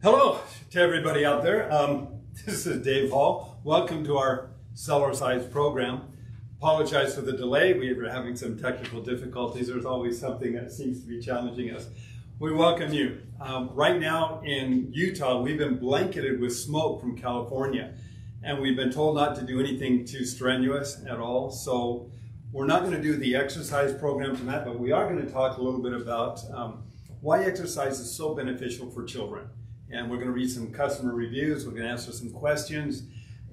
Hello to everybody out there. Um, this is Dave Hall. Welcome to our Cellercise program. Apologize for the delay. We were having some technical difficulties. There's always something that seems to be challenging us. We welcome you. Um, right now in Utah, we've been blanketed with smoke from California, and we've been told not to do anything too strenuous at all. So we're not going to do the exercise program tonight, but we are going to talk a little bit about um, why exercise is so beneficial for children. And we're going to read some customer reviews, we're going to answer some questions,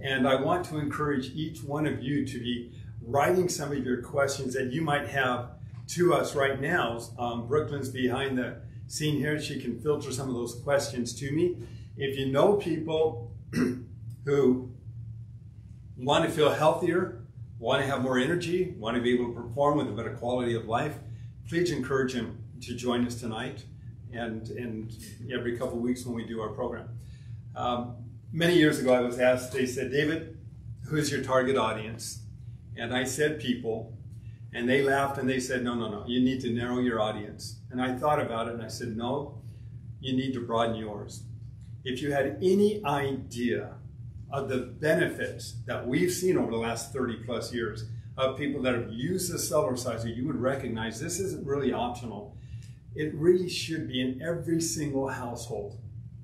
and I want to encourage each one of you to be writing some of your questions that you might have to us right now. Um, Brooklyn's behind the scene here. She can filter some of those questions to me. If you know people who want to feel healthier, want to have more energy, want to be able to perform with a better quality of life, please encourage them to join us tonight and, and every couple of weeks when we do our program. Um, many years ago, I was asked, they said, David, who's your target audience? And I said people, and they laughed and they said, no, no, no, you need to narrow your audience. And I thought about it and I said, no, you need to broaden yours. If you had any idea of the benefits that we've seen over the last 30 plus years of people that have used the Cellerciser, you would recognize this isn't really optional. It really should be in every single household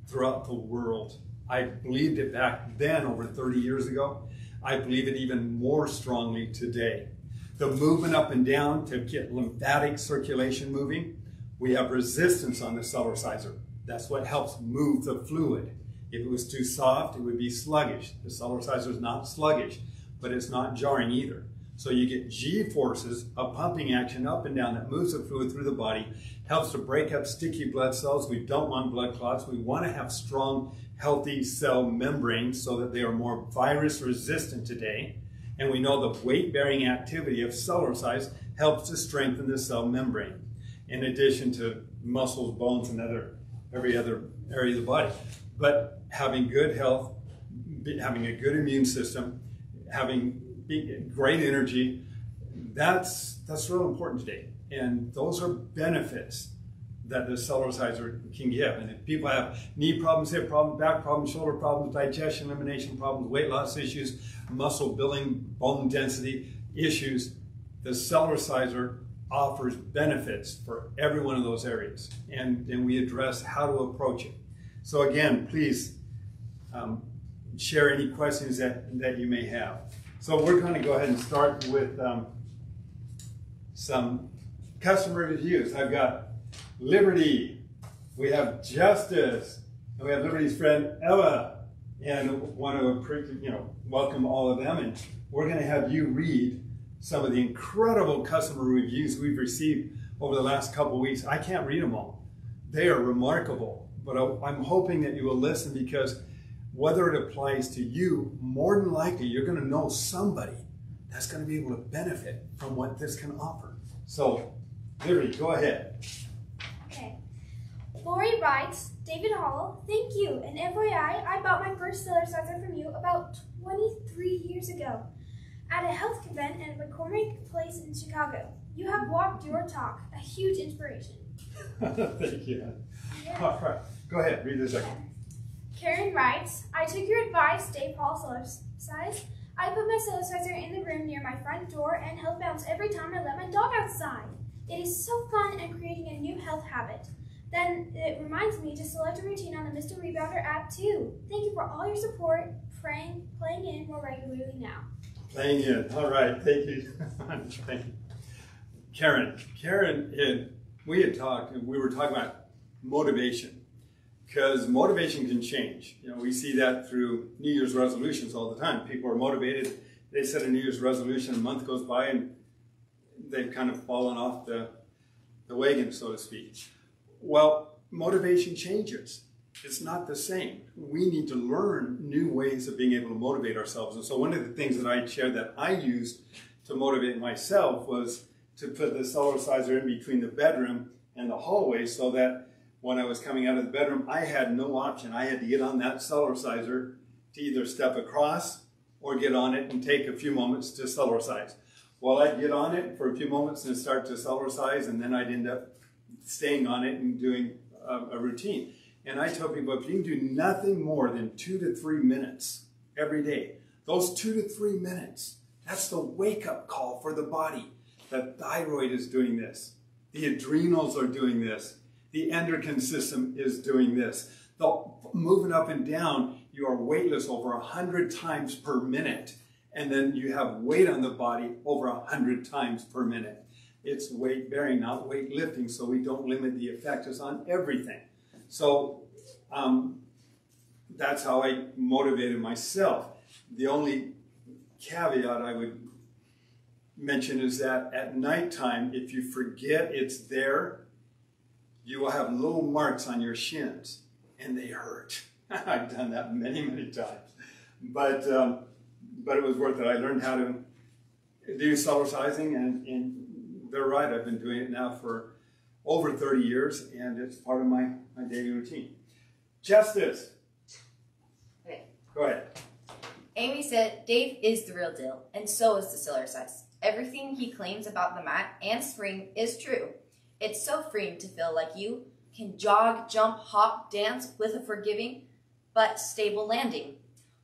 throughout the world. I believed it back then over 30 years ago. I believe it even more strongly today. The movement up and down to get lymphatic circulation moving, we have resistance on the Cellerciser. That's what helps move the fluid. If it was too soft, it would be sluggish. The Cellerciser is not sluggish, but it's not jarring either. So you get G forces, a pumping action up and down that moves the fluid through the body, helps to break up sticky blood cells. We don't want blood clots. We want to have strong, healthy cell membranes so that they are more virus resistant today. And we know the weight-bearing activity of Cellercise helps to strengthen the cell membrane, in addition to muscles, bones, and other every other area of the body. But having good health, having a good immune system, having great energy, that's, that's real important today. And those are benefits that the Cellerciser can give. And if people have knee problems, hip problems, back problems, shoulder problems, digestion, elimination problems, weight loss issues, muscle building, bone density issues, the Cellerciser offers benefits for every one of those areas. And, then we address how to approach it. So again, please um, share any questions that, that you may have. So we're going to go ahead and start with um, some customer reviews. I've got Liberty, we have Justice, and we have Liberty's friend Ella, and want to you know welcome all of them. And we're going to have you read some of the incredible customer reviews we've received over the last couple weeks. I can't read them all; they are remarkable but I'm hoping that you will listen because whether it applies to you, more than likely you're going to know somebody that's going to be able to benefit from what this can offer. So, Liberty, go ahead. Okay. Lori writes, David Hall, thank you. And FYI, I bought my first Cellerciser from you about 23 years ago at a health event at McCormick Place in Chicago. You have walked your talk, a huge inspiration. thank you. Yeah. All right. Go ahead, read the second. Karen writes, I took your advice, Dave Hall size. I put my Cellerciser in the room near my front door and health bounce every time I let my dog outside. It is so fun and creating a new health habit. Then it reminds me to select a routine on the Mr. Rebounder app too. Thank you for all your support, praying, playing in more regularly now. Playing in, all right, thank you. thank you. Karen, Karen, had, we had talked, and we were talking about motivation because motivation can change. You know, we see that through New Year's resolutions all the time. People are motivated. They set a New Year's resolution, a month goes by, and they've kind of fallen off the, the wagon, so to speak. Well, motivation changes. It's not the same. We need to learn new ways of being able to motivate ourselves. And so one of the things that I shared that I used to motivate myself was to put the Cellerciser in between the bedroom and the hallway so that when I was coming out of the bedroom, I had no option. I had to get on that Cellerciser to either step across or get on it and take a few moments to Cellercise. Well, I'd get on it for a few moments and start to Cellercise, and then I'd end up staying on it and doing a, a routine. And I tell people if you can do nothing more than two to three minutes every day, those two to three minutes, that's the wake up call for the body. The thyroid is doing this, the adrenals are doing this, the endocrine system is doing this. The moving up and down, you are weightless over a hundred times per minute. And then you have weight on the body over a hundred times per minute. It's weight bearing, not weight lifting, so we don't limit the effect. It's on everything. So um, that's how I motivated myself. The only caveat I would mention is that at nighttime, if you forget it's there, you will have little marks on your shins, and they hurt. I've done that many, many times. But, um, but it was worth it. I learned how to do Cellercising, and, and they're right. I've been doing it now for over 30 years, and it's part of my, my daily routine. Justice. Okay. Go ahead. Amy said Dave is the real deal, and so is the Cellercise. Everything he claims about the mat and spring is true. It's so freeing to feel like you can jog, jump, hop, dance with a forgiving but stable landing.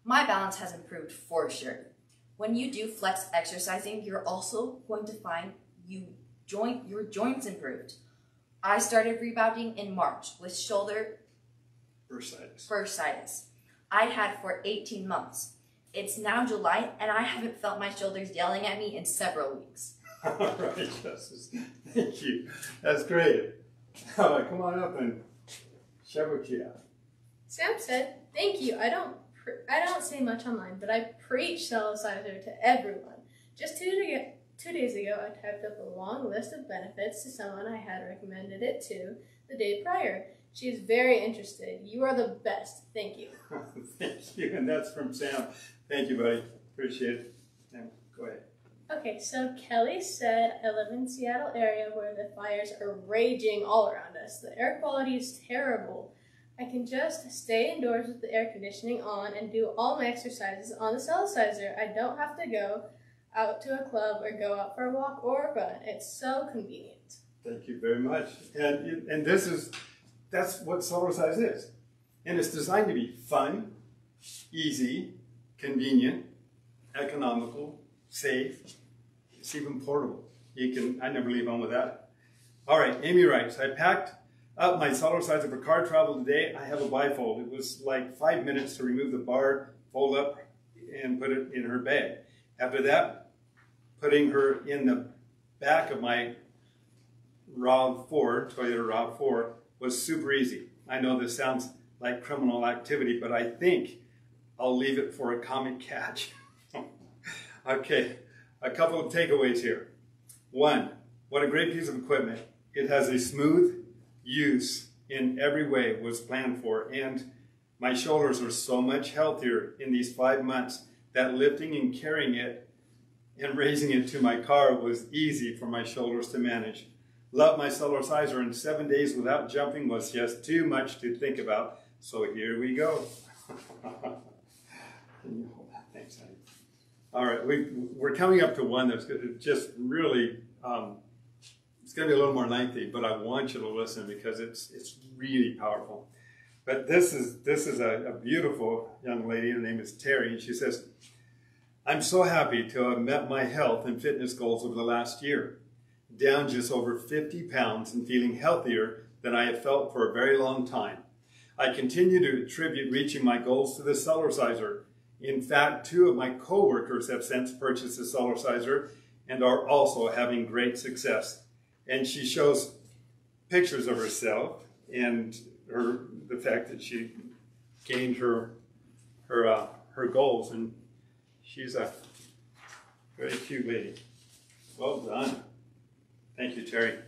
My balance has improved for sure. When you do flex exercising, you're also going to find you joint your joints improved. I started rebounding in March with shoulder Bursitis. bursitis. I had for 18 months. It's now July and I haven't felt my shoulders yelling at me in several weeks. All right, Justice. Thank you. That's great. All right, come on up and share what you have. Sam said, "Thank you. I don't I don't say much online, but I preach Cellerciser to everyone. Just two, to two days ago, I typed up a long list of benefits to someone I had recommended it to the day prior. She is very interested. You are the best. Thank you." Thank you. And that's from Sam. Thank you, buddy. Appreciate it. Okay, so Kelly said, I live in Seattle area where the fires are raging all around us. The air quality is terrible. I can just stay indoors with the air conditioning on and do all my exercises on the Cellerciser. I don't have to go out to a club or go out for a walk or a run. It's so convenient. Thank you very much. And and this is that's what Cellercise is. And it's designed to be fun, easy, convenient, economical, safe. It's even portable. You can I never leave home with that. All right, Amy writes, I packed up my Cellerciser for car travel today. I have a bifold. It was like five minutes to remove the bar, fold up, and put it in her bag. After that, putting her in the back of my RAV4, Toyota RAV4, was super easy. I know this sounds like criminal activity, but I think I'll leave it for a comic catch. okay, a couple of takeaways here. One, what a great piece of equipment. It has a smooth use in every way was planned for, and my shoulders are so much healthier in these five months that lifting and carrying it and raising it to my car was easy for my shoulders to manage. Love my Cellerciser and seven days without jumping was just too much to think about. So here we go. Thanks, honey. All right, we, we're coming up to one that's just really, um, it's going to be a little more lengthy, but I want you to listen because it's it's really powerful. But this is this is a, a beautiful young lady. Her name is Terry, and she says, "I'm so happy to have met my health and fitness goals over the last year, down just over 50 pounds and feeling healthier than I have felt for a very long time. I continue to attribute reaching my goals to the Cellerciser. In fact, two of my coworkers have since purchased the Cellerciser and are also having great success." And she shows pictures of herself and her the fact that she gained her her uh, her goals, and she's a very cute lady. Well done. Thank you, Terry.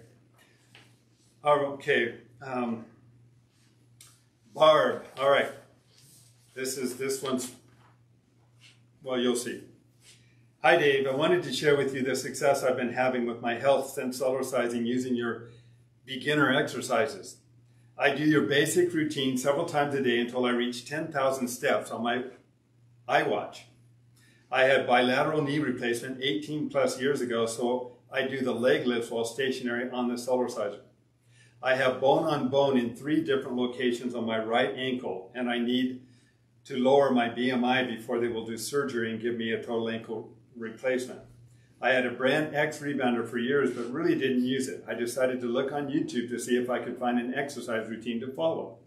Okay, um, Barb. All right. This is this one's. Well, you'll see. Hi, Dave. I wanted to share with you the success I've been having with my health since sizing using your beginner exercises. I do your basic routine several times a day until I reach 10,000 steps on my iWatch. I had bilateral knee replacement 18 plus years ago, so I do the leg lifts while stationary on the Cellerciser. I have bone on bone in three different locations on my right ankle, and I need to lower my BMI before they will do surgery and give me a total ankle replacement. I had a brand X rebounder for years, but really didn't use it. I decided to look on YouTube to see if I could find an exercise routine to follow.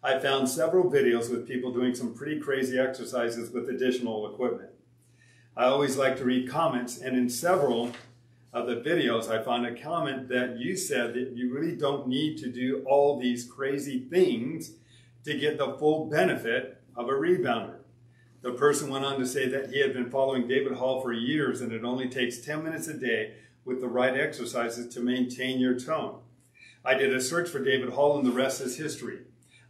I found several videos with people doing some pretty crazy exercises with additional equipment. I always like to read comments, and in several of the videos, I found a comment that you said that you really don't need to do all these crazy things to get the full benefit of a rebounder. The person went on to say that he had been following David Hall for years and it only takes 10 minutes a day with the right exercises to maintain your tone. I did a search for David Hall and the rest is history.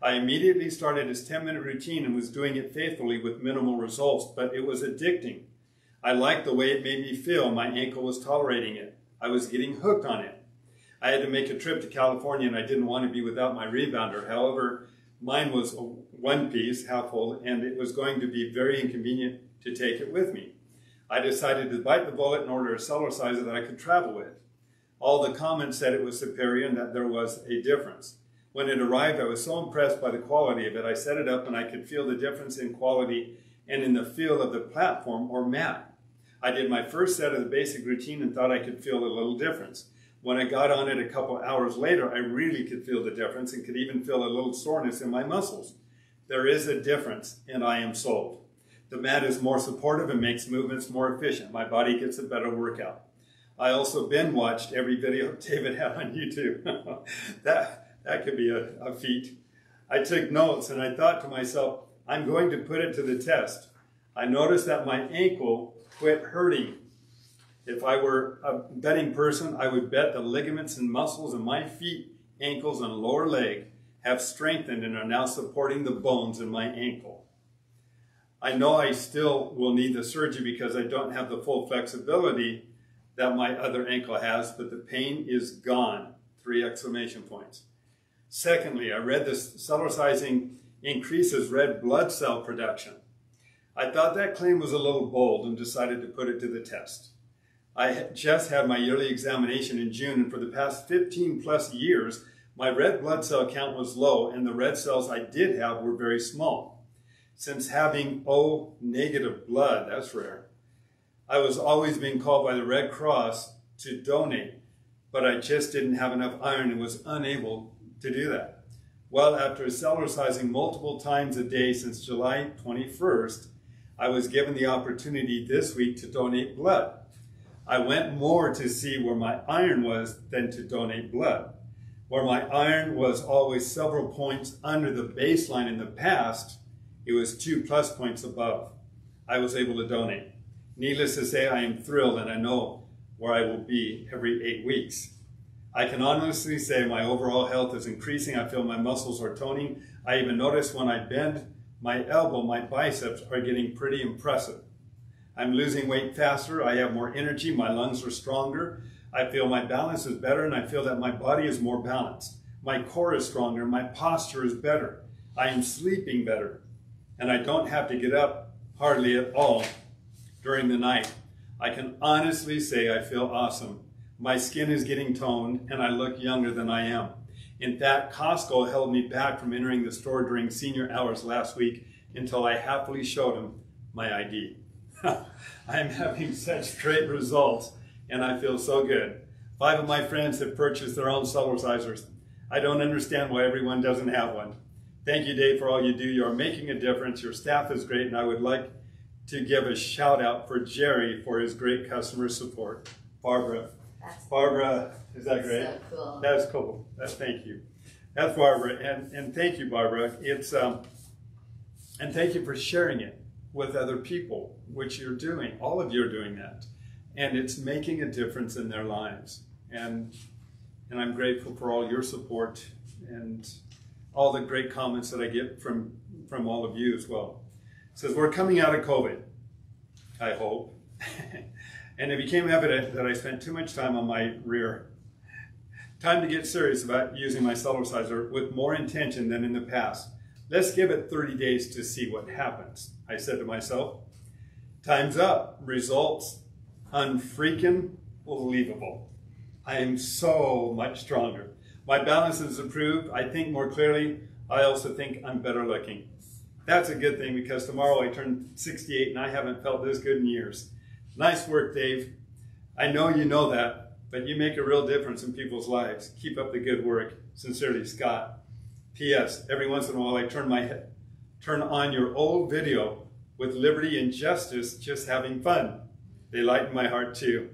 I immediately started his 10 minute routine and was doing it faithfully with minimal results, but it was addicting. I liked the way it made me feel. My ankle was tolerating it. I was getting hooked on it. I had to make a trip to California and I didn't want to be without my rebounder. However, Mine was one piece, half full, and it was going to be very inconvenient to take it with me. I decided to bite the bullet and order a Cellerciser that I could travel with. All the comments said it was superior and that there was a difference. When it arrived, I was so impressed by the quality of it, I set it up and I could feel the difference in quality and in the feel of the platform or mat. I did my first set of the basic routine and thought I could feel a little difference. When I got on it a couple hours later, I really could feel the difference and could even feel a little soreness in my muscles. There is a difference, and I am sold. The mat is more supportive and makes movements more efficient. My body gets a better workout. I also binge watched every video David had on YouTube. that, that could be a, a feat. I took notes and I thought to myself, I'm going to put it to the test. I noticed that my ankle quit hurting if I were a betting person, I would bet the ligaments and muscles in my feet, ankles, and lower leg have strengthened and are now supporting the bones in my ankle. I know I still will need the surgery because I don't have the full flexibility that my other ankle has, but the pain is gone. Three exclamation points. Secondly, I read this Cellercising increases red blood cell production. I thought that claim was a little bold and decided to put it to the test. I just had my yearly examination in June, and for the past 15 plus years, my red blood cell count was low, and the red cells I did have were very small. Since having O negative blood, that's rare, I was always being called by the Red Cross to donate, but I just didn't have enough iron and was unable to do that. Well, after Cellercising multiple times a day since July 21st, I was given the opportunity this week to donate blood. I went more to see where my iron was than to donate blood. Where my iron was always several points under the baseline in the past, it was two plus points above. I was able to donate. Needless to say, I am thrilled and I know where I will be every eight weeks. I can honestly say my overall health is increasing. I feel my muscles are toning. I even notice when I bend my elbow, my biceps are getting pretty impressive. I'm losing weight faster. I have more energy. My lungs are stronger. I feel my balance is better and I feel that my body is more balanced. My core is stronger. My posture is better. I am sleeping better. And I don't have to get up hardly at all during the night. I can honestly say I feel awesome. My skin is getting toned and I look younger than I am. In fact, Costco held me back from entering the store during senior hours last week until I happily showed them my ID. I'm having such great results and I feel so good. Five of my friends have purchased their own Cellercisers. I don't understand why everyone doesn't have one. Thank you, Dave, for all you do. You are making a difference. Your staff is great, and I would like to give a shout out for Jerry for his great customer support. Barbara. That's Barbara, is that great? So cool. That's cool. That's thank you. That's Barbara, and, and thank you, Barbara. It's um, and thank you for sharing it with other people, which you're doing. All of you are doing that. And it's making a difference in their lives. And, and I'm grateful for all your support and all the great comments that I get from, from all of you as well. It says, We're coming out of COVID, I hope. and it became evident that I spent too much time on my rear. Time to get serious about using my Cellerciser with more intention than in the past. Let's give it 30 days to see what happens. I said to myself, time's up. Results unfreaking believable. I am so much stronger. My balance is improved. I think more clearly. I also think I'm better looking. That's a good thing because tomorrow I turn 68 and I haven't felt this good in years. Nice work, Dave. I know you know that, but you make a real difference in people's lives. Keep up the good work. Sincerely, Scott. P.S. Every once in a while I turn my head, turn on your old video with liberty and justice, just having fun. They lighten my heart too.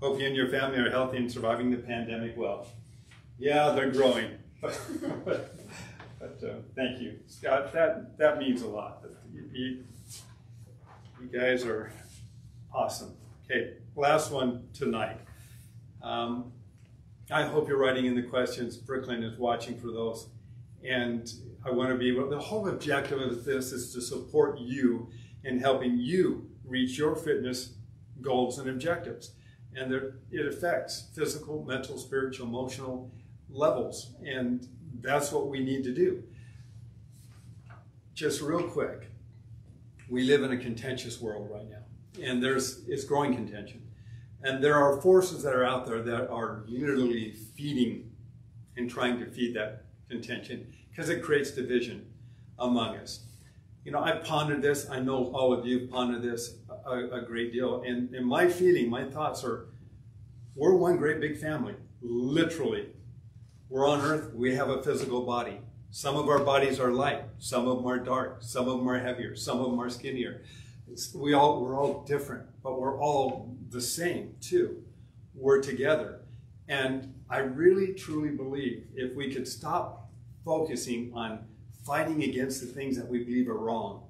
Hope you and your family are healthy and surviving the pandemic well. Yeah, they're growing. but uh, thank you, Scott. That that means a lot. You, you, guys are awesome. Okay, last one tonight. Um, I hope you're writing in the questions. Brooklyn is watching for those. And I want to be the whole objective of this is to support you in helping you reach your fitness goals and objectives. And it affects physical, mental, spiritual, emotional levels. And that's what we need to do. Just real quick, we live in a contentious world right now. And there's it's growing contention. And there are forces that are out there that are literally feeding and trying to feed that contention because it creates division among us you know, I pondered this. I know all of you pondered this a, a great deal. And, and my feeling, my thoughts are, we're one great big family, literally. We're on earth, we have a physical body. Some of our bodies are light, some of them are dark, some of them are heavier, some of them are skinnier. It's, we all, we're all different, but we're all the same too. We're together. And I really truly believe if we could stop focusing on fighting against the things that we believe are wrong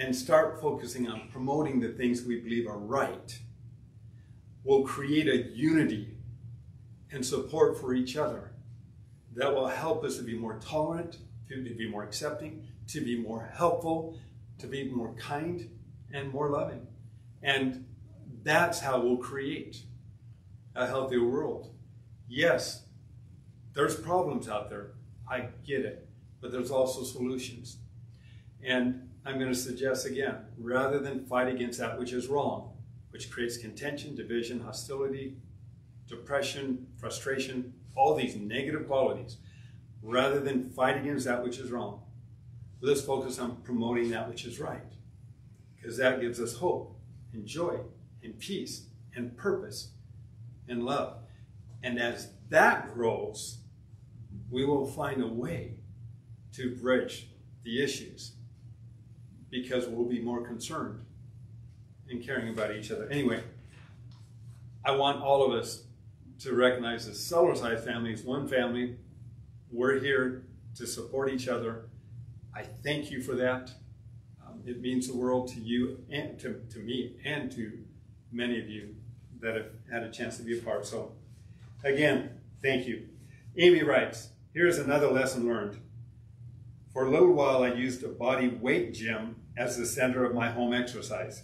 and start focusing on promoting the things we believe are right will create a unity and support for each other that will help us to be more tolerant, to be more accepting, to be more helpful, to be more kind and more loving. And that's how we'll create a healthier world. Yes, there's problems out there. I get it but there's also solutions. And I'm going to suggest again, rather than fight against that which is wrong, which creates contention, division, hostility, depression, frustration, all these negative qualities, rather than fight against that which is wrong, let's focus on promoting that which is right. Because that gives us hope and joy and peace and purpose and love. And as that grows, we will find a way to bridge the issues because we'll be more concerned in caring about each other. Anyway, I want all of us to recognize the Cellercise family is one family. We're here to support each other. I thank you for that. Um, it means the world to you and to, to me and to many of you that have had a chance to be a part. So, again, thank you. Amy writes, here's another lesson learned. For a little while, I used a body weight gym as the center of my home exercise.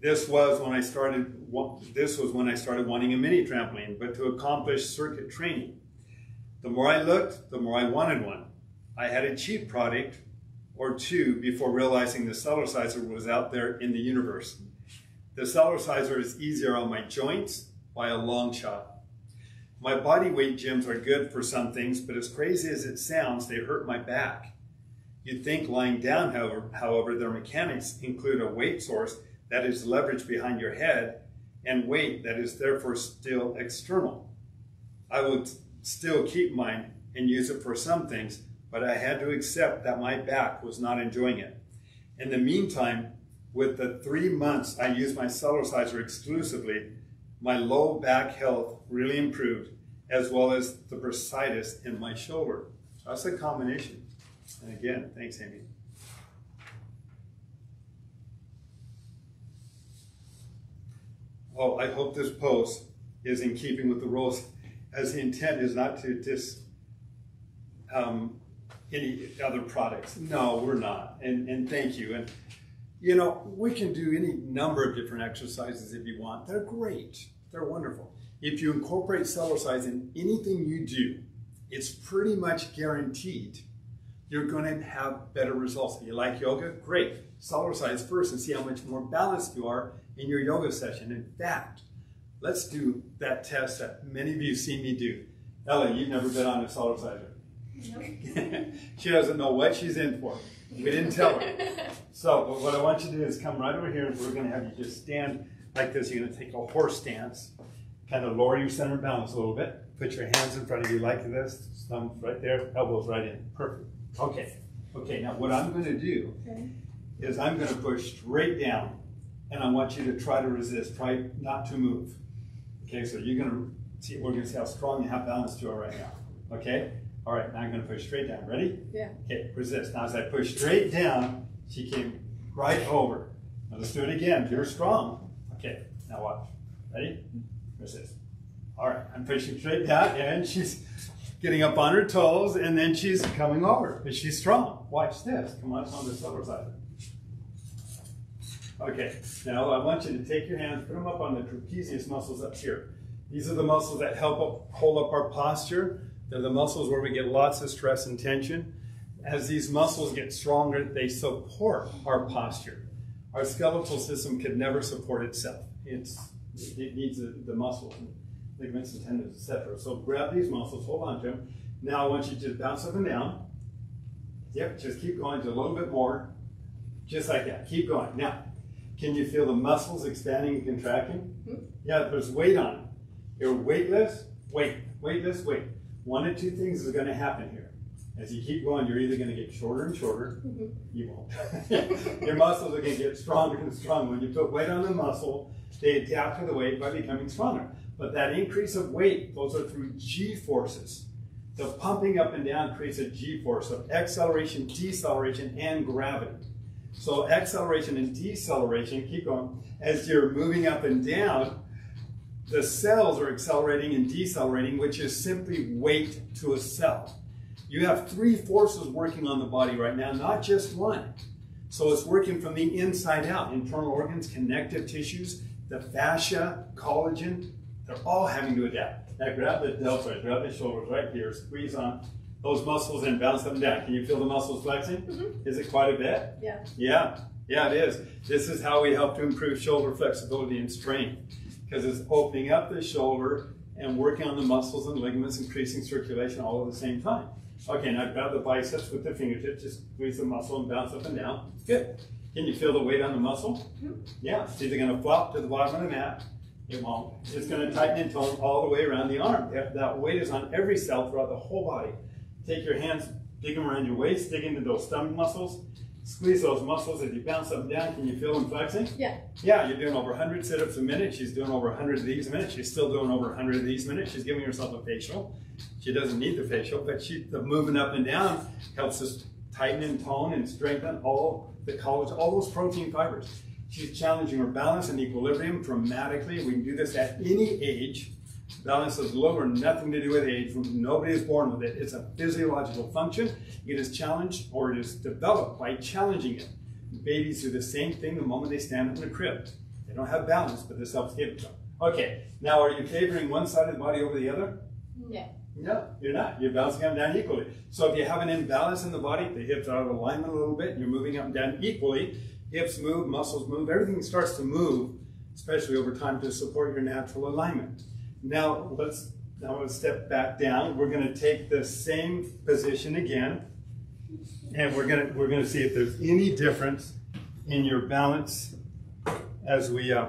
This was when I started. This was when I started wanting a mini trampoline, but to accomplish circuit training. The more I looked, the more I wanted one. I had a cheap product or two before realizing the Cellerciser was out there in the universe. The Cellerciser is easier on my joints by a long shot. My body weight gyms are good for some things, but as crazy as it sounds, they hurt my back. You'd think lying down, however, however, their mechanics include a weight source that is leveraged behind your head and weight that is therefore still external. I would still keep mine and use it for some things, but I had to accept that my back was not enjoying it. In the meantime, with the three months I used my Cellerciser exclusively, my low back health really improved, as well as the bursitis in my shoulder. That's a combination. And again, thanks, Amy. Oh, I hope this post is in keeping with the rules, as the intent is not to dis um, any other products. No, we're not. And, and thank you. And, you know, we can do any number of different exercises if you want. They're great. They're wonderful. If you incorporate Cellercise in anything you do, it's pretty much guaranteed you're going to have better results. If You like yoga? Great. Cellercise first and see how much more balanced you are in your yoga session. In fact, let's do that test that many of you have seen me do. Ella, you've never been on a Cellerciser. Nope. she doesn't know what she's in for. We didn't tell her. So what I want you to do is come right over here and we're going to have you just stand like this. You're going to take a horse stance, kind of lower your center balance a little bit. Put your hands in front of you like this, thumbs right there, elbows right in. Perfect. Okay. Okay, now what I'm going to do Okay. is I'm going to push straight down and I want you to try to resist. Try not to move. Okay, so you're going to see, we're going to see how strong and how balanced you are right now. Okay? All right, now I'm going to push straight down. Ready? Yeah. Okay, resist. Now as I push straight down, she came right over. Now let's do it again. You're strong. Okay, now watch. Ready? Resist. All right, I'm pushing straight down and she's getting up on her toes and then she's coming over. But she's strong. Watch this. Come on, on this other side. Okay, now I want you to take your hands, put them up on the trapezius muscles up here. These are the muscles that help up, hold up our posture. They're the muscles where we get lots of stress and tension. As these muscles get stronger, they support our posture. Our skeletal system could never support itself. It's, it needs the, the muscles, ligaments and tendons, etc. So grab these muscles, hold on to them. Now I want you to just bounce up and down. Yep, just keep going just a little bit more. Just like that. Keep going. Now, can you feel the muscles expanding and contracting? Mhm. Yeah, there's weight on it. You're weightless, wait, weightless, wait. One of two things is going to happen here. As you keep going, you're either going to get shorter and shorter. Mhm. You won't. Your muscles are going to get stronger and stronger. When you put weight on the muscle, they adapt to the weight by becoming stronger. But that increase of weight, those are through G forces. The pumping up and down creates a G force of acceleration, deceleration, and gravity. So acceleration and deceleration, keep going, as you're moving up and down, the cells are accelerating and decelerating, which is simply weight to a cell. You have three forces working on the body right now, not just one. So it's working from the inside out. Internal organs, connective tissues, the fascia, collagen, they're all having to adapt. Now grab the deltoid, grab the shoulders right here, squeeze on those muscles and bounce them down. Can you feel the muscles flexing? Mhm. Is it quite a bit? Yeah. Yeah, yeah, it is. This is how we help to improve shoulder flexibility and strength because it's opening up the shoulder and working on the muscles and ligaments, increasing circulation all at the same time. Okay, now grab the biceps with the fingertips, just squeeze the muscle and bounce up and down. Good. Can you feel the weight on the muscle? Yeah, it's either going to flop to the bottom of the mat, it won't. It's going to tighten and tone all the way around the arm. That, weight is on every cell throughout the whole body. Take your hands, dig them around your waist, dig into those stomach muscles, squeeze those muscles as you bounce up and down. Can you feel them flexing? Yeah. Yeah, you're doing over 100 sit-ups a minute. She's doing over 100 of these a minute. She's still doing over 100 of these a minute. She's giving herself a facial. She doesn't need the facial, but she, the moving up and down helps us tighten and tone and strengthen all the collagen, all those protein fibers. She's challenging her balance and equilibrium dramatically. We can do this at any age. Balance is low or nothing to do with age. Nobody is born with it. It's a physiological function. It is challenged or it is developed by challenging it. Babies do the same thing the moment they stand up in a crib. They don't have balance, but this helps give it to them. Okay, now are you favoring one side of the body over the other? Yeah. No, you're not. You're bouncing up and down equally. So if you have an imbalance in the body, the hips are out of alignment a little bit, you're moving up and down equally. Hips move, muscles move, everything starts to move, especially over time to support your natural alignment. Now let's now let's step back down. We're going to take the same position again, and we're going to we're going to see if there's any difference in your balance as we uh,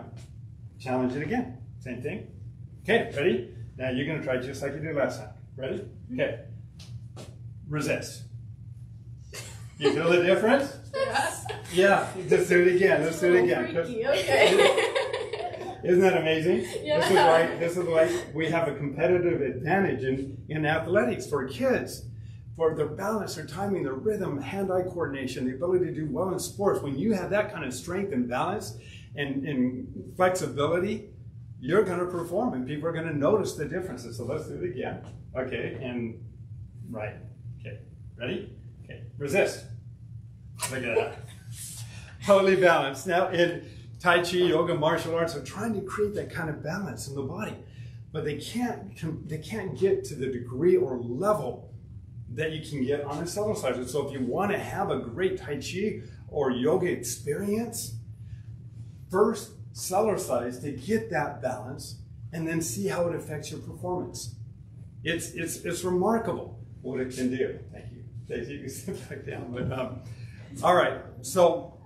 challenge it again. Same thing. Okay, ready? Now you're going to try just like you did last time. Ready? Okay. Resist. You feel the difference? Yes. Yeah. Let's do it again. Let's do it oh, again. Freaky. Okay. Isn't that amazing? Yeah. This is why this is why we have a competitive advantage in, in athletics for kids. For their balance, their timing, their rhythm, hand-eye coordination, the ability to do well in sports. When you have that kind of strength and balance and, and flexibility, you're going to perform and people are going to notice the differences. So let's do it again. Okay, and right. Okay, ready? Okay, resist. Look at that. Totally balanced. Now, in Tai Chi, yoga, martial arts are trying to create that kind of balance in the body, but they can't they can't get to the degree or level that you can get on a Cellerciser. So if you want to have a great Tai Chi or yoga experience, first Cellercise to get that balance and then see how it affects your performance. it's it's it's remarkable what it can do. Thank you. Daisy, you can sit back down. But um, all right, so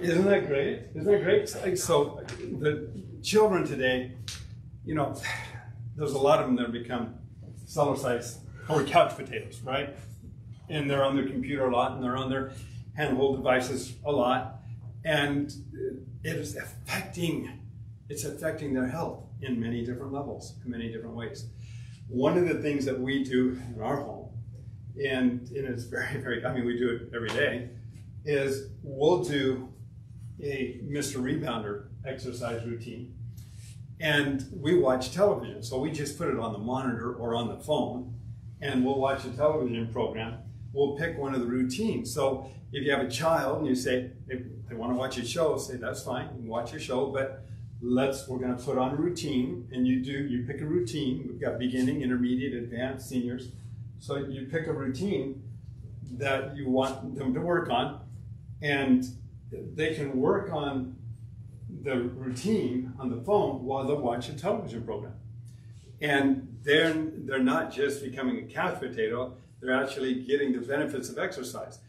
isn't that great? Isn't that great? So the children today, you know, there's a lot of them that become cellar size or couch potatoes, right? And they're on their computer a lot, and they're on their handheld devices a lot, and it is affecting it's affecting their health in many different levels, in many different ways. One of the things that we do in our home, and, and it's very, very, I mean, we do it every day, is we'll do a Mr. Rebounder exercise routine. And we watch television. So we just put it on the monitor or on the phone, and we'll watch a television program. We'll pick one of the routines. So if you have a child and you say, they want to watch a show, say, that's fine, you can watch your show, but let's we're going to put on a routine and you do you pick a routine we've got beginning intermediate advanced seniors so you pick a routine that you want them to work on and they can work on the routine on the phone while they watch a television program and then they're not just becoming a couch potato they're actually getting the benefits of exercise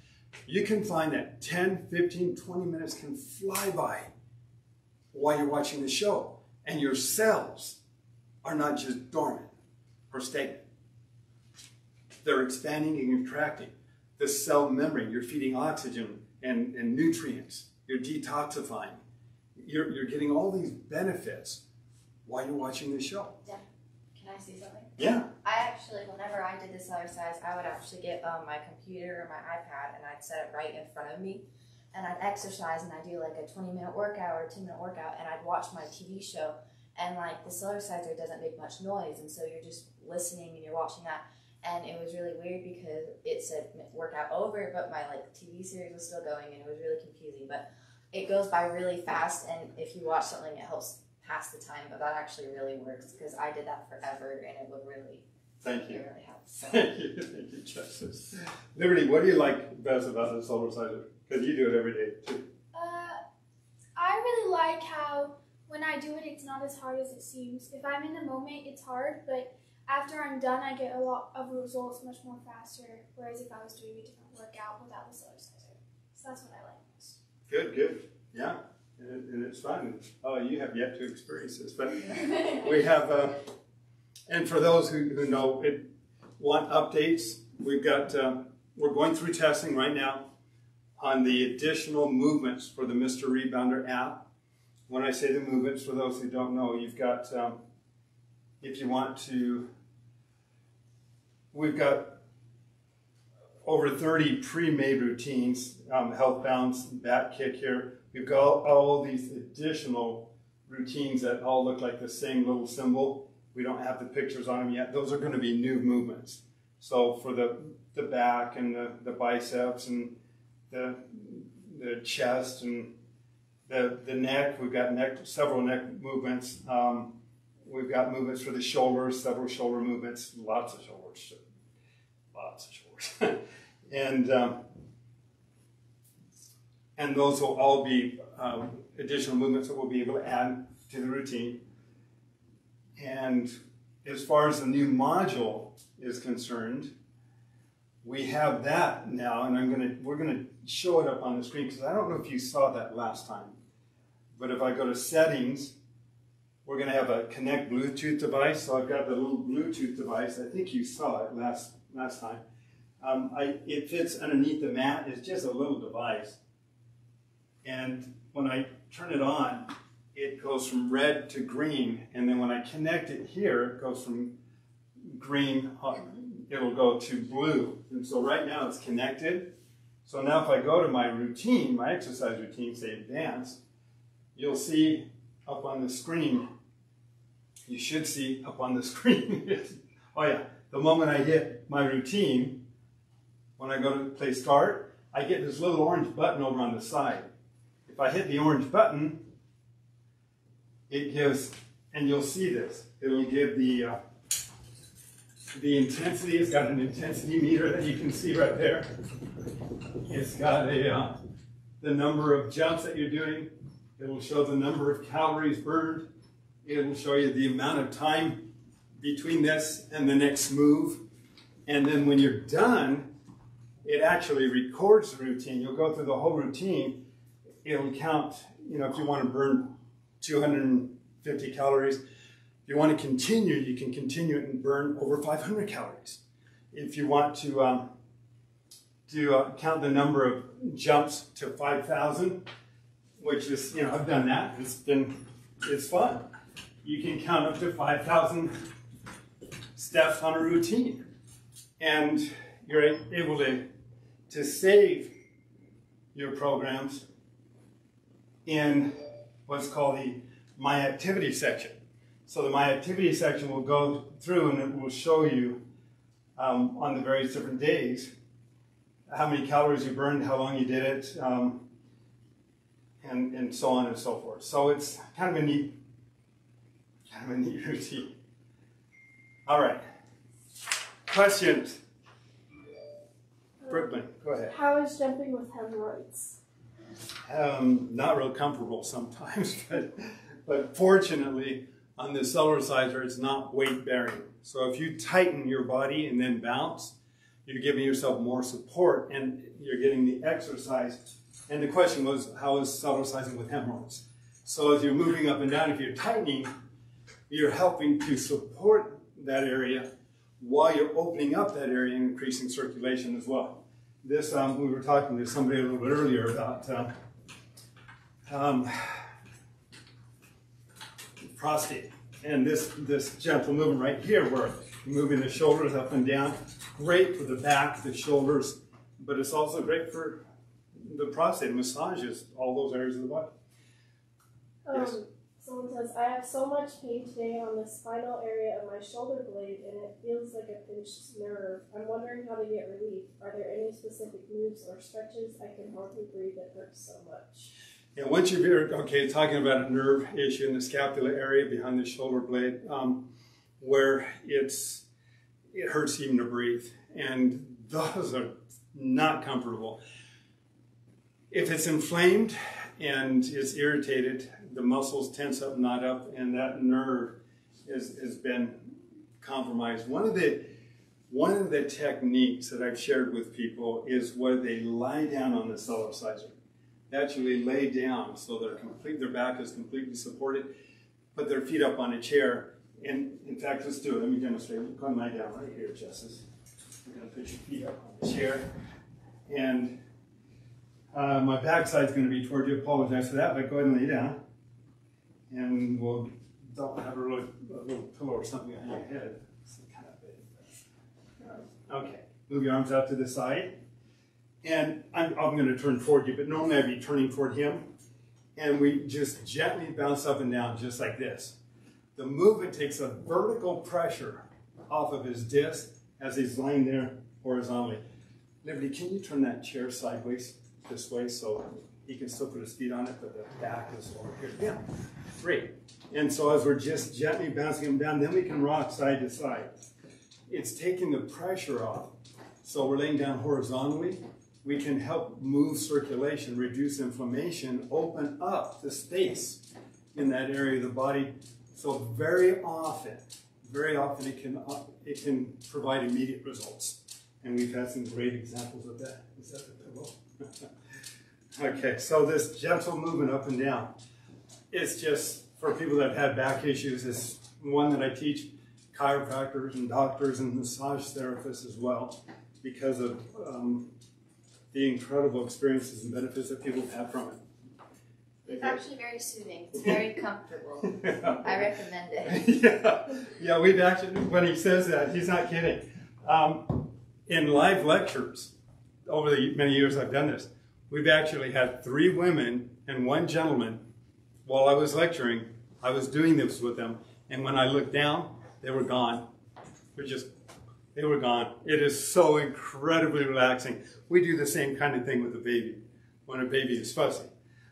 you can find that 10 15 20 minutes can fly by while you're watching the show. And your cells are not just dormant or stagnant. They're expanding and contracting. The cell membrane, you're feeding oxygen and, and nutrients. You're detoxifying. You're, you're getting all these benefits while you're watching the show. Yeah. Can I say something? Yeah. I actually, whenever I did this exercise, I would actually get um, my computer or my iPad and I'd set it right in front of me and I'd exercise and I'd do like a 20 minute workout or a 10 minute workout and I'd watch my TV show and like the Cellerciser doesn't make much noise and so you're just listening and you're watching that and it was really weird because it said workout over but my like TV series was still going and it was really confusing but it goes by really fast and if you watch something it helps pass the time but that actually really works because I did that forever and it would really Thank you. it really help. So. Thank you. Thank you, Justice. Liberty, what do you like best about the Cellerciser? Because you do it every day too. Uh, I really like how when I do it, it's not as hard as it seems. If I'm in the moment, it's hard, but after I'm done, I get a lot of results much more faster. Whereas if I was doing a different workout without the Cellerciser, so that's what I like most. Good, good. Yeah. And, and it's fun. Oh, you have yet to experience this, but we have, uh, and for those who, who know it, want updates, we've got, uh, we're going through testing right now on the additional movements for the Mr. Rebounder app. When I say the movements, for those who don't know, you've got, um, if you want to, we've got over 30 pre-made routines, um, health bounce, back kick here. We've got all, all these additional routines that all look like the same little symbol. We don't have the pictures on them yet. Those are going to be new movements. So for the, the back and the, the biceps and the, the chest and the, the neck, we've got neck, several neck movements. Um, we've got movements for the shoulders, several shoulder movements, lots of shoulders, lots of shoulders. and, um, and those will all be um, additional movements that we'll be able to add to the routine. And as far as the new module is concerned, we have that now, and I'm gonna we're gonna show it up on the screen because I don't know if you saw that last time. But if I go to settings, we're gonna have a connect Bluetooth device. So I've got the little Bluetooth device. I think you saw it last last time. Um, I, it fits underneath the mat. It's just a little device. And when I turn it on, it goes from red to green. And then when I connect it here, it goes from green, it'll go to blue. And so right now it's connected. So now if I go to my routine, my exercise routine, say advanced, you'll see up on the screen, you should see up on the screen, oh yeah, the moment I hit my routine, when I go to play start, I get this little orange button over on the side. If I hit the orange button, it gives, and you'll see this, it'll give the, uh, the intensity, it's got an intensity meter that you can see right there. It's got a, uh, the number of jumps that you're doing. It will show the number of calories burned. It will show you the amount of time between this and the next move. And then when you're done, it actually records the routine. You'll go through the whole routine. It'll count, you know, if you want to burn 250 calories. If you want to continue, you can continue it and burn over 500 calories. If you want to um, to uh, count the number of jumps to 5,000, which is, you know, I've done that. It's been, it's fun. You can count up to 5,000 steps on a routine. And you're able to, to save your programs in what's called the My Activity section. So the My Activity section will go through and it will show you um, on the various different days how many calories you burned, how long you did it, um, and, and so on and so forth. So it's kind of a neat, kind of a neat routine. All right. Questions? Brooklyn, go ahead. How is jumping with hemorrhoids? Um, not real comfortable sometimes, but, but fortunately, on the Cellerciser, it's not weight bearing. So if you tighten your body and then bounce, you're giving yourself more support and you're getting the exercise. And the question was, how is Cellercising with hemorrhoids? So as you're moving up and down, if you're tightening, you're helping to support that area while you're opening up that area and increasing circulation as well. This, um, we were talking to somebody a little bit earlier about um, um, prostate. And this, this gentle movement right here where you're moving the shoulders up and down, great for the back, the shoulders, but it's also great for the prostate, massages all those areas of the body. Um, Yes. Someone says, I have so much pain today on the spinal area of my shoulder blade and it feels like a pinched nerve. I'm wondering how to get relief. Are there any specific moves or stretches I can hardly breathe that hurts so much? Yeah, once heard, okay, talking about a nerve issue in the scapular area behind the shoulder blade, um, where it's it hurts even to breathe, and those are not comfortable. If it's inflamed and it's irritated, the muscles tense up, not up, and that nerve is, has been compromised. One of the one of the techniques that I've shared with people is where they lie down on the Cellerciser actually lay down so they're complete, their back is completely supported, put their feet up on a chair. And in fact, let's do it. Let me demonstrate. And lie down right here, Justice. You're going to put your feet up on the chair. And uh, my backside is going to be toward you. Apologize for that, but go ahead and lay down. And we'll don't have a, really, a little pillow or something on your head. Kind of big. Uh, okay. Move your arms out to the side. And I'm, I'm going to turn toward you, but normally I'd be turning toward him. And we just gently bounce up and down, just like this. The movement takes a vertical pressure off of his disc as he's lying there horizontally. Liberty, can you turn that chair sideways this way so he can still put his feet on it, but the back is over here? Yeah, great. And so as we're just gently bouncing him down, then we can rock side to side. It's taking the pressure off. So we're laying down horizontally. We can help move circulation, reduce inflammation, open up the space in that area of the body. So very often, very often it can it can provide immediate results, and we've had some great examples of that. Is that the pillow? okay, so this gentle movement up and down, it's just for people that have had back issues. It's one that I teach chiropractors and doctors and massage therapists as well, because of um, the incredible experiences and benefits that people have from it. It's actually very soothing. It's very comfortable. I recommend it. yeah, yeah. We've actually, when he says that, he's not kidding. Um, in live lectures, over the many years I've done this, we've actually had three women and one gentleman. While I was lecturing, I was doing this with them, and when I looked down, they were gone. They're just, they were gone. It is so incredibly relaxing. We do the same kind of thing with a baby when a baby is fussy.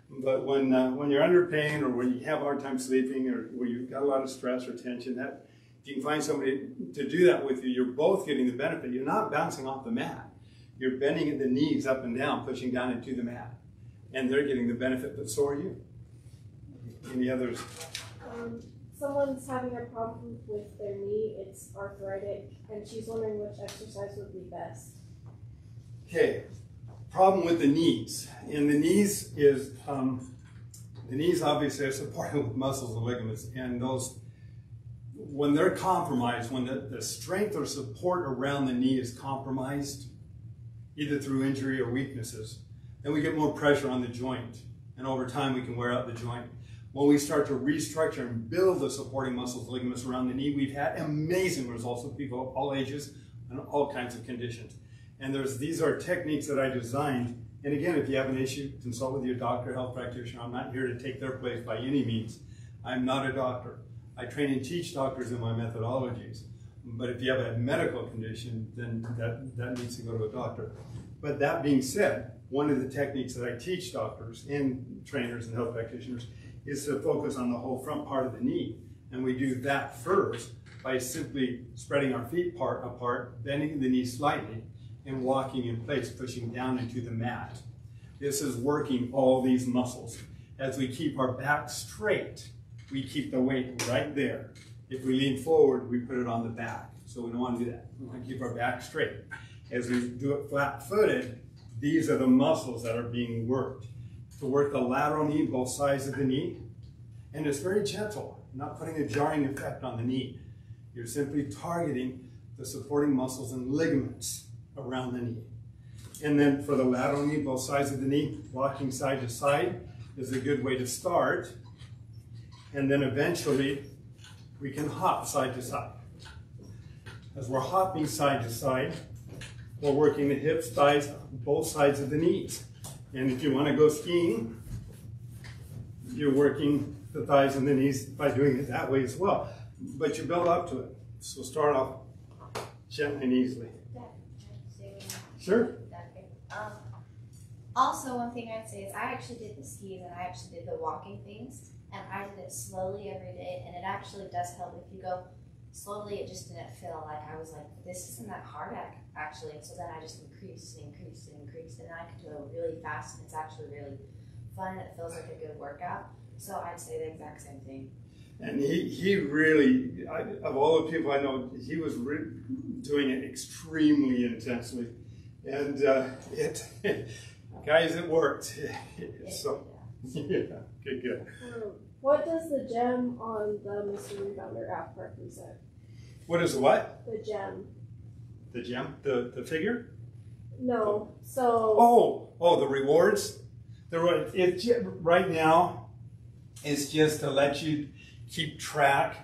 But when uh, when you're under pain or when you have a hard time sleeping or when you've got a lot of stress or tension, that if you can find somebody to do that with you, you're both getting the benefit. You're not bouncing off the mat. You're bending the knees up and down, pushing down into the mat. And they're getting the benefit, but so are you. Any others? Um, someone's having a problem with their knee, it's arthritic, and she's wondering which exercise would be best. Okay, problem with the knees. And the knees is, um, the knees obviously are supported with muscles and ligaments, and those, when they're compromised, when the, the strength or support around the knee is compromised, either through injury or weaknesses, then we get more pressure on the joint. And over time, we can wear out the joint. When we start to restructure and build the supporting muscles, ligaments around the knee, we've had amazing results with people of all ages and all kinds of conditions. And there's these are techniques that I designed. And again, if you have an issue, consult with your doctor, health practitioner. I'm not here to take their place by any means. I'm not a doctor. I train and teach doctors in my methodologies. But if you have a medical condition, then that, that needs to go to a doctor. But that being said, one of the techniques that I teach doctors and trainers and health practitioners is to focus on the whole front part of the knee. And we do that first by simply spreading our feet part apart, bending the knee slightly, and walking in place, pushing down into the mat. This is working all these muscles. As we keep our back straight, we keep the weight right there. If we lean forward, we put it on the back. So we don't want to do that. We want to keep our back straight. As we do it flat-footed, these are the muscles that are being worked. To work the lateral knee, both sides of the knee, and it's very gentle, not putting a jarring effect on the knee. You're simply targeting the supporting muscles and ligaments around the knee. And then for the lateral knee, both sides of the knee, walking side to side is a good way to start. And then eventually, we can hop side to side. As we're hopping side to side, we're working the hips, thighs, both sides of the knees. And if you want to go skiing, you're working the thighs and the knees by doing it that way as well. But you build up to it. So start off gently and easily. Sure. Um, also, one thing I'd say is I actually did the skis and I actually did the walking things, and I did it slowly every day, and it actually does help if you go slowly. It just didn't feel like I was like this isn't that hard actually, so then I just increased and increased and increased, and I could do it really fast, and it's actually really fun, and it feels like a good workout. So I'd say the exact same thing. And he, he really, I, of all the people I know, he was doing it extremely intensely. And uh, it, guys, it worked. so, yeah, good, good. Um, what does the gem on the Mr. Rebounder app represent? What is what? The gem. The gem? The, the figure? No. So. Oh, oh, the rewards? The, it, right now, it's just to let you keep track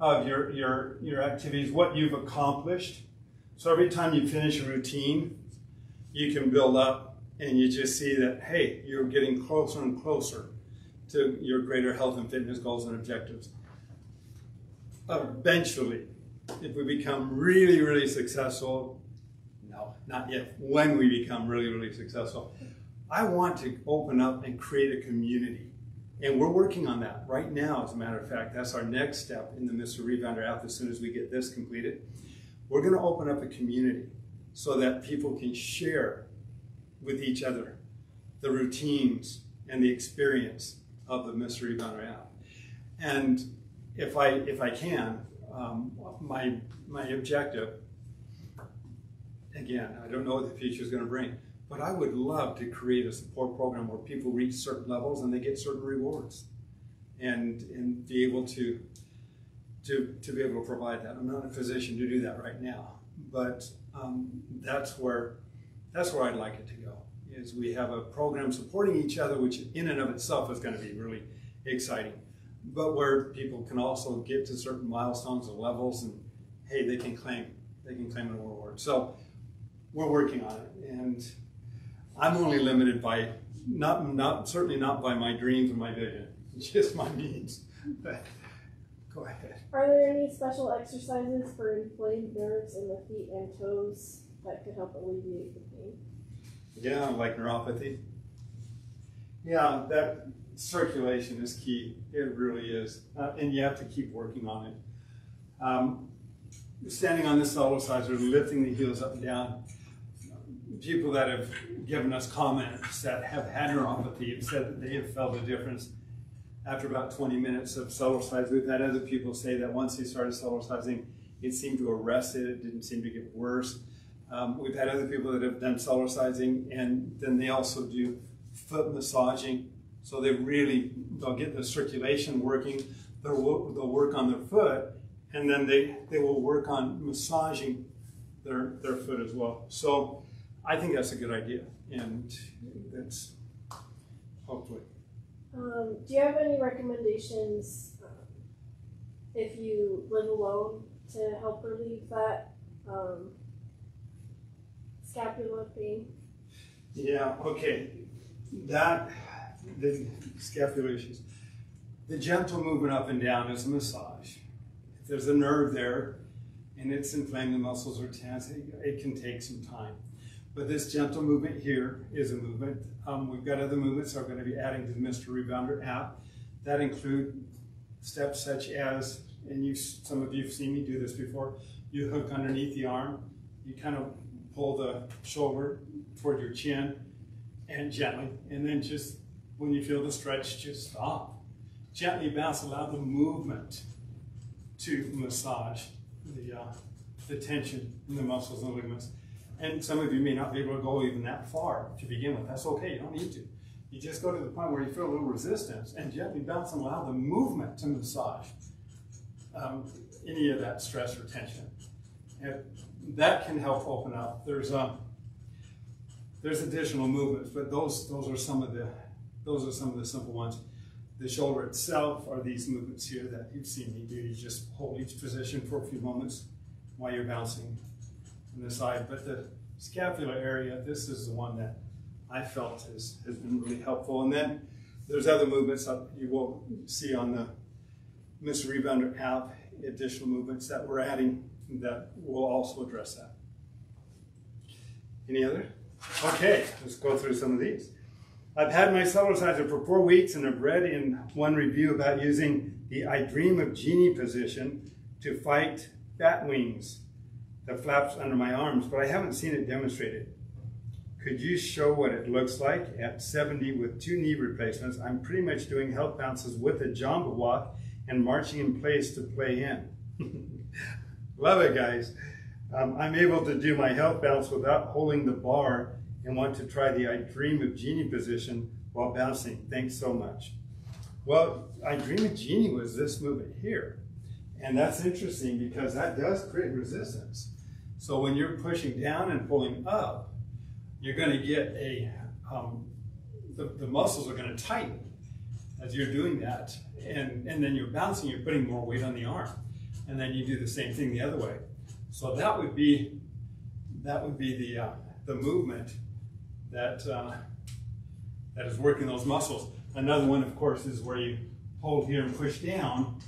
of your, your, your activities, what you've accomplished. So every time you finish a routine, you can build up and you just see that, hey, you're getting closer and closer to your greater health and fitness goals and objectives. Eventually, if we become really, really successful, no, not yet, when we become really, really successful, I want to open up and create a community. And we're working on that right now, as a matter of fact. That's our next step in the Mr. Rebounder app as soon as we get this completed. We're going to open up a community so that people can share with each other the routines and the experience of the Mr. Rebounder app. And if I, if I can, um, my, my objective, again, I don't know what the future is going to bring, but I would love to create a support program where people reach certain levels and they get certain rewards and, and be able to, to, to be able to provide that. I'm not a physician to do that right now, but um, that's where that's where I'd like it to go. Is we have a program supporting each other, which in and of itself is going to be really exciting, but where people can also get to certain milestones and levels, and hey, they can claim they can claim an award. So we're working on it, and I'm only limited by not not certainly not by my dreams and my vision, just my means. But go ahead. Are there any special exercises for inflamed nerves in the feet and toes that could help alleviate the pain? Yeah, like neuropathy. Yeah, that circulation is key. It really is. Uh, and you have to keep working on it. Um, standing on this Cellerciser, lifting the heels up and down. People that have given us comments that have had neuropathy have said that they have felt a difference after about 20 minutes of Cellercise. We've had other people say that once they started Cellercising, it seemed to arrest it, it didn't seem to get worse. Um, we've had other people that have done Cellercising and then they also do foot massaging. So they really, they'll get the circulation working, they'll, they'll work on their foot, and then they, they will work on massaging their, their foot as well. So I think that's a good idea, and that's hopefully. Um, do you have any recommendations um, if you live alone to help relieve that um, scapula pain? Yeah, okay. That, the scapular issues. The gentle movement up and down is a massage. If there's a nerve there and it's inflamed, the muscles are tense, it, it can take some time. But this gentle movement here is a movement. Um, we've got other movements I'm going to be adding to the Mr. Rebounder app that include steps such as, and you, some of you have seen me do this before, you hook underneath the arm, you kind of pull the shoulder toward your chin and gently, and then just when you feel the stretch, just stop. Gently bounce, allow the movement to massage the, uh, the tension in the muscles and ligaments. And some of you may not be able to go even that far to begin with. That's okay, you don't need to. You just go to the point where you feel a little resistance and gently bounce and allow the movement to massage um, any of that stress or tension. That can help open up. There's um, there's additional movements, but those those are some of the those are some of the simple ones. The shoulder itself are these movements here that you've seen me do. You just hold each position for a few moments while you're bouncing on the side. But the scapular area, this is the one that I felt has, has been really helpful. And then there's other movements that you will see on the Mr. Rebounder app, additional movements that we're adding that will also address that. Any other? Okay, let's go through some of these. I've had my Cellerciser for four weeks and I've read in one review about using the I Dream of Jeannie position to fight bat wings that flaps under my arms, but I haven't seen it demonstrated. Could you show what it looks like at 70 with two knee replacements? I'm pretty much doing health bounces with a jamba walk and marching in place to play in. Love it, guys. Um, I'm able to do my health bounce without holding the bar and want to try the I Dream of Jeannie position while bouncing. Thanks so much. Well, I Dream of Jeannie was this movement here. And that's interesting because that does create resistance. So when you're pushing down and pulling up, you're going to get a, um, the, the muscles are going to tighten as you're doing that. And, and then you're bouncing, you're putting more weight on the arm. And then you do the same thing the other way. So that would be, that would be the, uh, the movement that, uh, that is working those muscles. Another one, of course, is where you hold here and push down,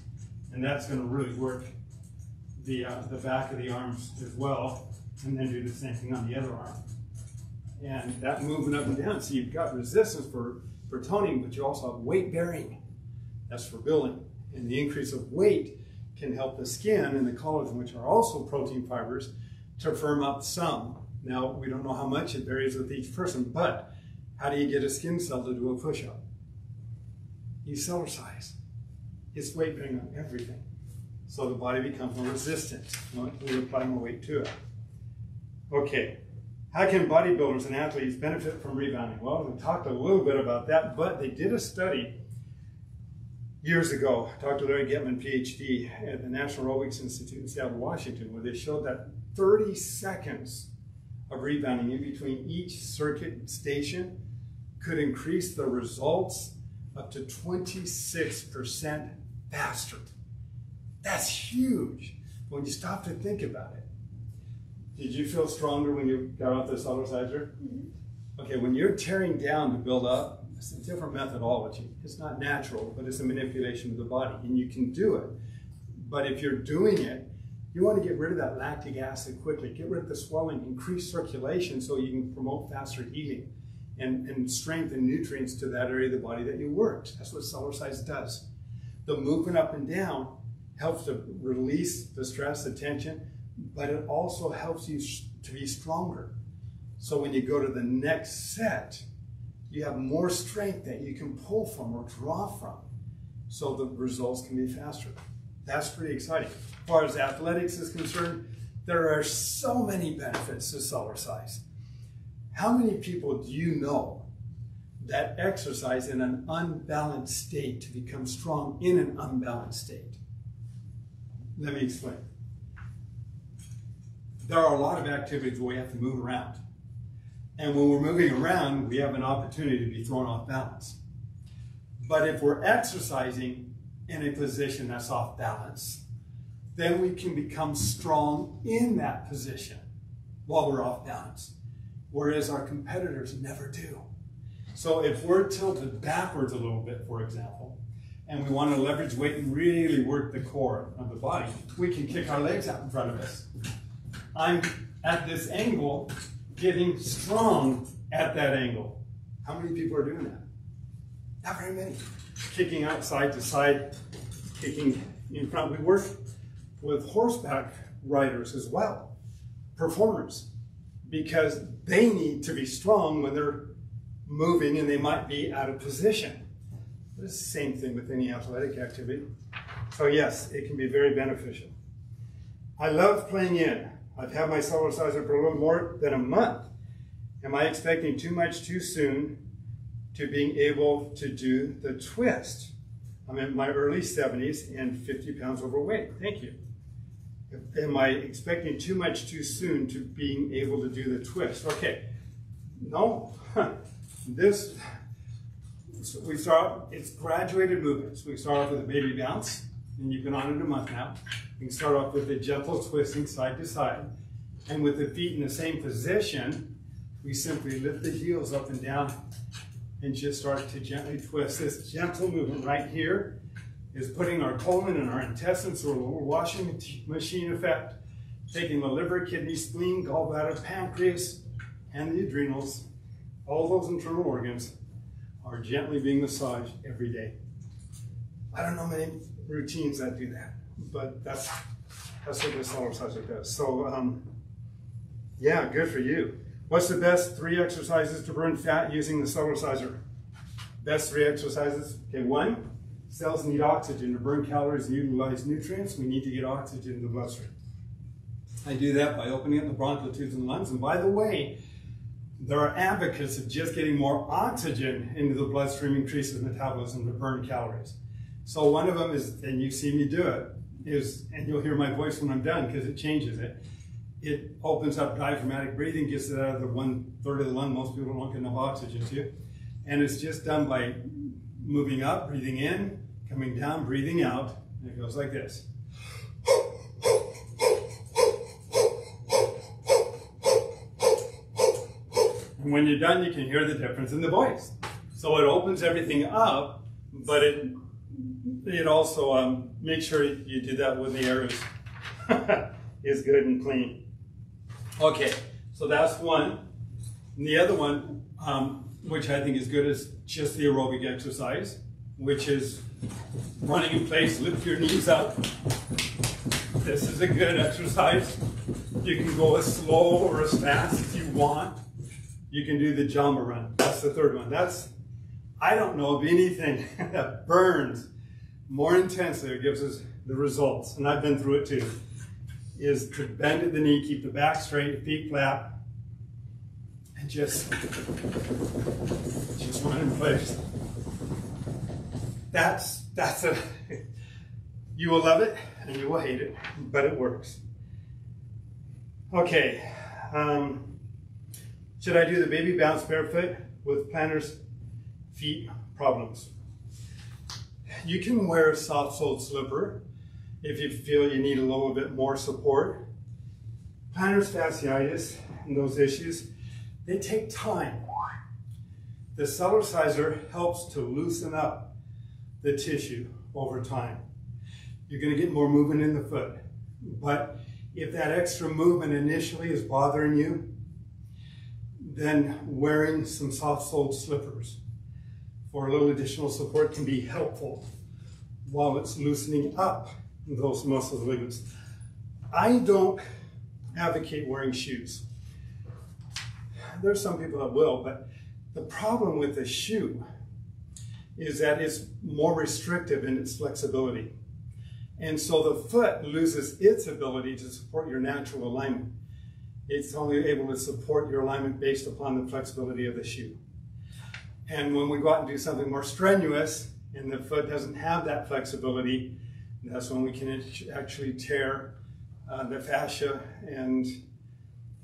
and that's going to really work the, uh, the back of the arms as well, and then do the same thing on the other arm. And that movement up and down, so you've got resistance for, for toning, but you also have weight bearing. That's for building. And the increase of weight can help the skin and the collagen, which are also protein fibers, to firm up some. Now, we don't know how much it varies with each person, but how do you get a skin cell to do a push-up? You Cellercise. It's weight bearing on everything. So the body becomes more resistant when we apply more weight to it. Okay, how can bodybuilders and athletes benefit from rebounding? Well, we talked a little bit about that, but they did a study years ago, Dr. Larry Gettman, PhD, at the National Aerobics Institute in Seattle, Washington, where they showed that 30 seconds of rebounding in between each circuit station could increase the results up to 26% faster. That's huge when you stop to think about it. Did you feel stronger when you got off the Cellerciser? Mm-hmm. Okay, when you're tearing down to build up, it's a different methodology. It's not natural, but it's a manipulation of the body, and you can do it. But if you're doing it you want to get rid of that lactic acid quickly, get rid of the swelling, increase circulation so you can promote faster healing and, and strength and nutrients to that area of the body that you worked. That's what Cellercise does. The movement up and down helps to release the stress, the tension, but it also helps you to be stronger. So when you go to the next set, you have more strength that you can pull from or draw from. so the results can be faster. That's pretty exciting. As far as athletics is concerned, there are so many benefits to Cellercise. How many people do you know that exercise in an unbalanced state to become strong in an unbalanced state? Let me explain. There are a lot of activities where we have to move around. And when we're moving around, we have an opportunity to be thrown off balance. But if we're exercising in a position that's off balance, then we can become strong in that position while we're off balance, whereas our competitors never do. So if we're tilted backwards a little bit, for example, and we want to leverage weight and really work the core of the body, we can kick our legs out in front of us. I'm at this angle, getting strong at that angle. How many people are doing that? Not very many. Kicking out side to side, kicking in front. We work with horseback riders as well, performers, because they need to be strong when they're moving and they might be out of position. It's the same thing with any athletic activity. So yes, it can be very beneficial. I love playing in. I've had my Cellerciser for a little more than a month. Am I expecting too much too soon to being able to do the twist? I'm in my early 70s and 50 pounds overweight. Thank you. Am I expecting too much too soon to being able to do the twist? Okay, no. this, we start, it's graduated movements. We start off with a baby bounce, and you've been on it a month now. We can start off with a gentle twisting side to side. And with the feet in the same position, we simply lift the heels up and down and just start to gently twist. This gentle movement right here is putting our colon and our intestines through a little washing machine effect, taking the liver, kidney, spleen, gallbladder, pancreas, and the adrenals, all those internal organs, are gently being massaged every day. I don't know many routines that do that, but that's that's what this Cellerciser does. So, um, yeah, good for you. What's the best three exercises to burn fat using the Cellerciser? Best three exercises. Okay, one, cells need oxygen to burn calories and utilize nutrients. We need to get oxygen in the bloodstream. I do that by opening up the bronchioles and lungs. And by the way, there are advocates of just getting more oxygen into the bloodstream increases metabolism to burn calories. So one of them is, and you see me do it, is, and you'll hear my voice when I'm done because it changes it. It opens up diaphragmatic breathing, gets it out of the one third of the lung most people don't get enough oxygen to. And it's just done by moving up, breathing in, coming down, breathing out. And it goes like this. And when you're done, you can hear the difference in the voice. So it opens everything up, but it it also um, make sure you do that when the air is, is good and clean. Okay, so that's one. And the other one, um, which I think is good, is just the aerobic exercise, which is running in place, lift your knees up. This is a good exercise. You can go as slow or as fast as you want. You can do the Jamba run. That's the third one. That's, I don't know of anything that burns more intensely or gives us the results, and I've been through it too, is to bend at the knee, keep the back straight, feet flat, and just, just run in place. That's, that's a, you will love it and you will hate it, but it works. Okay, um, should I do the baby bounce barefoot with plantar's feet problems? You can wear a soft-soled slipper if you feel you need a little bit more support. Plantar fasciitis and those issues, they take time. The Cellerciser helps to loosen up the tissue over time. You're going to get more movement in the foot. But if that extra movement initially is bothering you, then wearing some soft-soled slippers for a little additional support can be helpful while it's loosening up those muscles and ligaments. I don't advocate wearing shoes. There's some people that will, but the problem with a shoe is that it's more restrictive in its flexibility. And so the foot loses its ability to support your natural alignment. It's only able to support your alignment based upon the flexibility of the shoe. And when we go out and do something more strenuous, and the foot doesn't have that flexibility, that's when we can actually tear uh, the fascia and,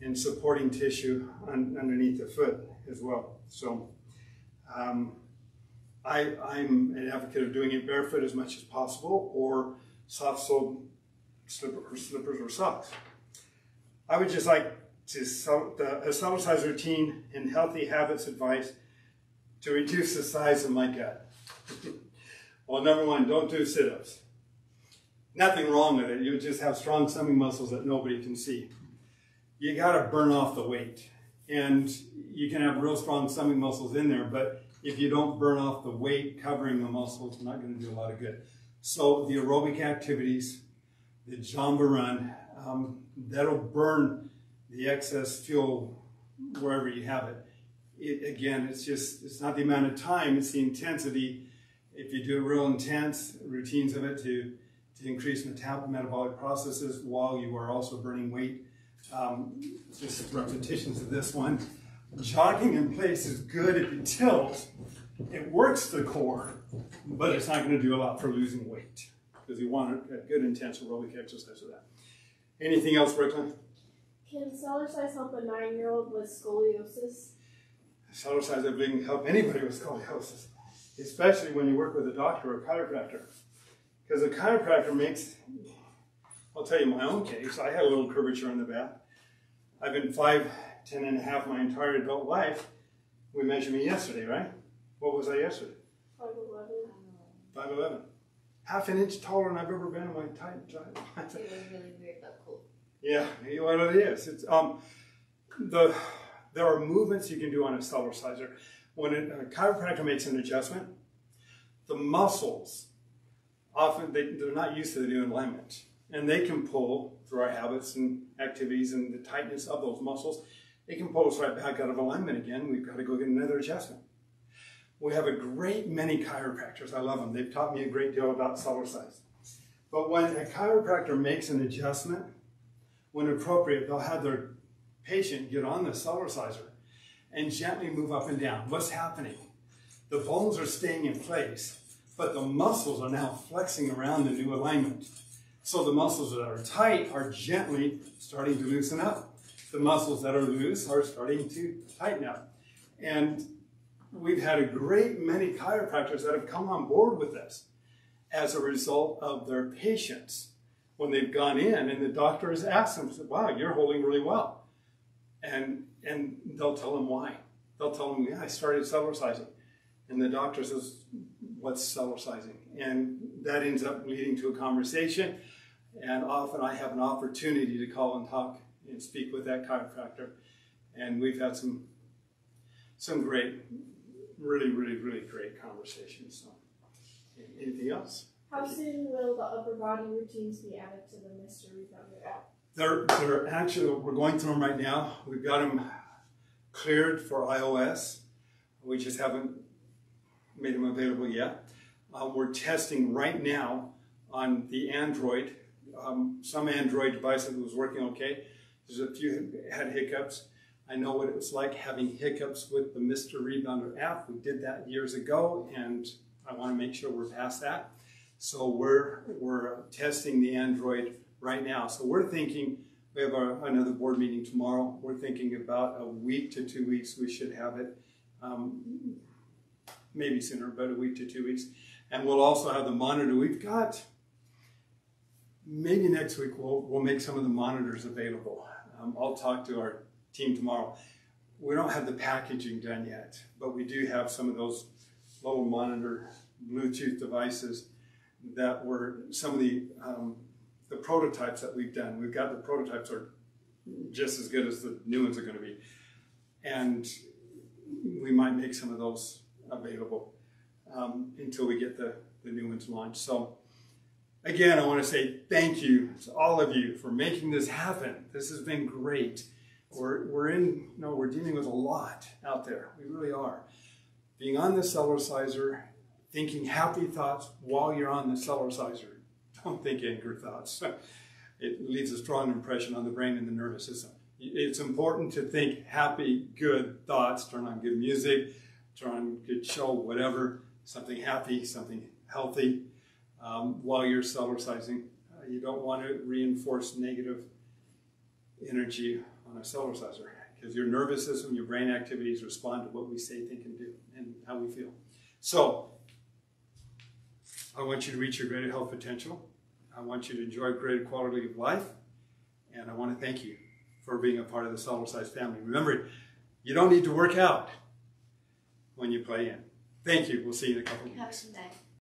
and supporting tissue un, underneath the foot as well. So um, I, I'm an advocate of doing it barefoot as much as possible or soft-soled slipper, slippers or socks. I would just like to the, a Cellercise routine and healthy habits advice to reduce the size of my gut. well, number one, don't do sit-ups. Nothing wrong with it. You just have strong stomach muscles that nobody can see. You got to burn off the weight. And you can have real strong stomach muscles in there, but if you don't burn off the weight covering the muscles, it's not going to do a lot of good. So the aerobic activities, the Jamba run, um, that'll burn the excess fuel wherever you have it. It. Again, it's just, it's not the amount of time, it's the intensity. If you do real intense, routines of it to, to increase metabolic processes while you are also burning weight. Um, just repetitions of this one. Jogging in place is good if you tilt. It works the core, but it's not going to do a lot for losing weight because you want a, good intense aerobic exercise of that. Anything else, Brooklyn? Can Cellercise help a nine-year-old with scoliosis? Cellercise, I believe, can help anybody with scoliosis, especially when you work with a doctor or a chiropractor. Because a chiropractor makes, I'll tell you my own case, I had a little curvature in the back. I've been five, ten and a half my entire adult life. We measured me yesterday, right? What was I yesterday? 5'11. 5'11. Half an inch taller than I've ever been in my entire life. It was really weird but cool. Yeah, you know what it is. It's um, the there are movements you can do on a Cellerciser. When a, a chiropractor makes an adjustment, the muscles often they, they're not used to the new alignment, and they can pull through our habits and activities and the tightness of those muscles. They can pull us right back out of alignment again. We've got to go get another adjustment. We have a great many chiropractors. I love them. They've taught me a great deal about Cellercise. But when a chiropractor makes an adjustment, when appropriate, they'll have their patient get on the Cellerciser and gently move up and down. What's happening? The bones are staying in place, but the muscles are now flexing around the new alignment. So the muscles that are tight are gently starting to loosen up. The muscles that are loose are starting to tighten up. And we've had a great many chiropractors that have come on board with this as a result of their patients when they've gone in and the doctor has asked them, wow, you're holding really well. And, and they'll tell them why. They'll tell them, yeah, I started Cellercising. And the doctor says, what's Cellercising? And that ends up leading to a conversation. And often I have an opportunity to call and talk and speak with that chiropractor. And we've had some, some great really, really, really great conversations. So, anything else? How soon will the upper body routines be added to the Mr. Rebounder app? They're, they're actually, we're going through them right now. We've got them cleared for iOS. We just haven't made them available yet. Uh, we're testing right now on the Android. Um, some Android devices was working okay. There's a few had hiccups. I know what it was like having hiccups with the Mr. Rebounder app. We did that years ago, and I want to make sure we're past that. So we're, we're testing the Android right now. So we're thinking, we have our, another board meeting tomorrow. We're thinking about a week to two weeks we should have it. Um, maybe sooner, but a week to two weeks. And we'll also have the monitor. We've got, maybe next week we'll, we'll make some of the monitors available. Um, I'll talk to our team tomorrow. We don't have the packaging done yet, but we do have some of those little monitor Bluetooth devices that were some of the um, the prototypes that we've done. We've got the prototypes are just as good as the new ones are going to be, and we might make some of those available um, until we get the, the new ones launched. So again, I want to say thank you to all of you for making this happen. This has been great. We're, we're in, know, we're dealing with a lot out there. We really are. Being on the Cellerciser thinking happy thoughts while you're on the Cellerciser. Don't think anger thoughts. It leaves a strong impression on the brain and the nervous system. It's important to think happy, good thoughts, turn on good music, turn on good show, whatever, something happy, something healthy um, while you're Cellercising. Uh, you don't want to reinforce negative energy on a Cellerciser because your nervous system, your brain activities respond to what we say, think, and do, and how we feel. So, I want you to reach your greater health potential. I want you to enjoy greater quality of life. And I want to thank you for being a part of the Cellercise family. Remember, you don't need to work out when you play in. Thank you. We'll see you in a couple of Have a weeks. good day.